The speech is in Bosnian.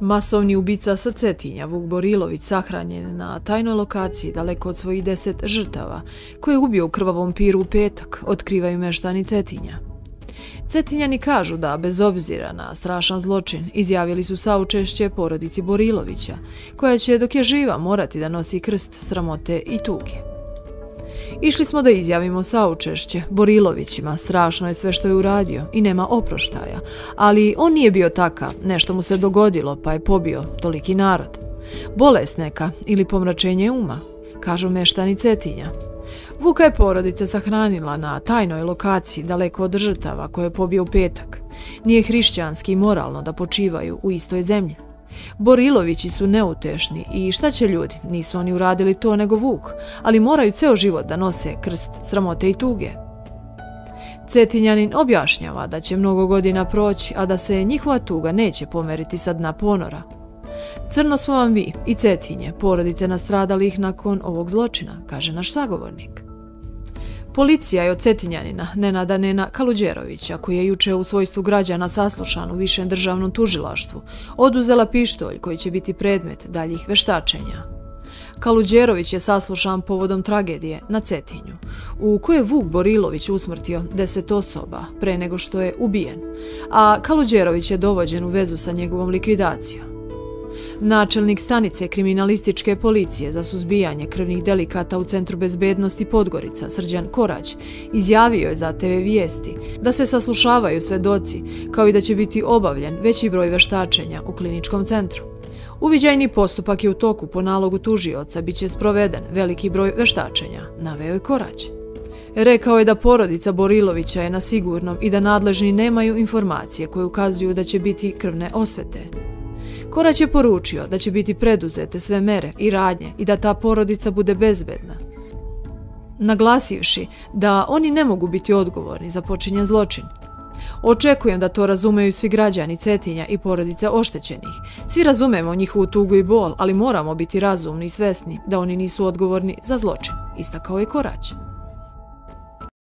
Masovni ubica sa Cetinja, Vuk Borilović, sahranjen na tajnoj lokaciji daleko od svojih deset žrtava, koje je ubio u krvavom piru u petak, otkrivaju meštani Cetinja. Cetinjani kažu da, bez obzira na strašan zločin, izjavili su saučešće porodici Borilovića, koja će dok je živa morati da nosi krst sramote i tuge. Išli smo da izjavimo saučešće Borilovićima, strašno je sve što je uradio i nema oproštaja, ali on nije bio takav, nešto mu se dogodilo pa je pobio toliki narod. Bolest neka ili pomračenje uma, kažu meštani Cetinja. Vuka je porodica sahranila na tajnoj lokaciji daleko od žrtava koje je pobio u petak. Nije hrišćanski i moralno da počivaju u istoj zemlji. Borilovići su neutešni i šta će ljudi? Nisu oni uradili to nego Vuk, ali moraju ceo život da nose krst sramote i tuge. Cetinjanin objašnjava da će mnogo godina proći, a da se njihova tuga neće pomeriti sa dna ponora. Crno smo vam vi i Cetinje, porodice nastradalih nakon ovog zločina, kaže naš sagovornik. Policija je od Cetinjanina, Nenada Nena Kaludjerovića, koji je juče u svojstvu građana saslušan u višem državnom tužilaštvu, oduzela pištolj koji će biti predmet daljih veštačenja. Kaludjerović je saslušan povodom tragedije na Cetinju, u kojoj je Vuk Borilović usmrtio deset osoba pre nego što je ubijen, a Kaludjerović je dovođen u vezu sa njegovom likvidacijom. Načelnik stanice kriminalističke policije za suzbijanje krvnih delikata u Centru bezbednosti Podgorica, Srđan Korać, izjavio je za TV vijesti da se saslušavaju svedoci, kao i da će biti obavljen veći broj veštačenja u kliničkom centru. Uviđajni postupak je u toku po nalogu tužioca, bit će sproveden veliki broj veštačenja, naveo je Korać. Rekao je da porodica Borilovića je na sigurnom i da nadležni nemaju informacije koje ukazuju da će biti krvne osvete. Korać je poručio da će biti preduzete sve mere i radnje i da ta porodica bude bezbedna. Naglasivši da oni ne mogu biti odgovorni za počinjen zločin. Očekujem da to razumeju svi građani Cetinja i porodice oštećenih. Svi razumemo njihovu tugu i bol, ali moramo biti razumni i svesni da oni nisu odgovorni za zločin, istakao je Korać.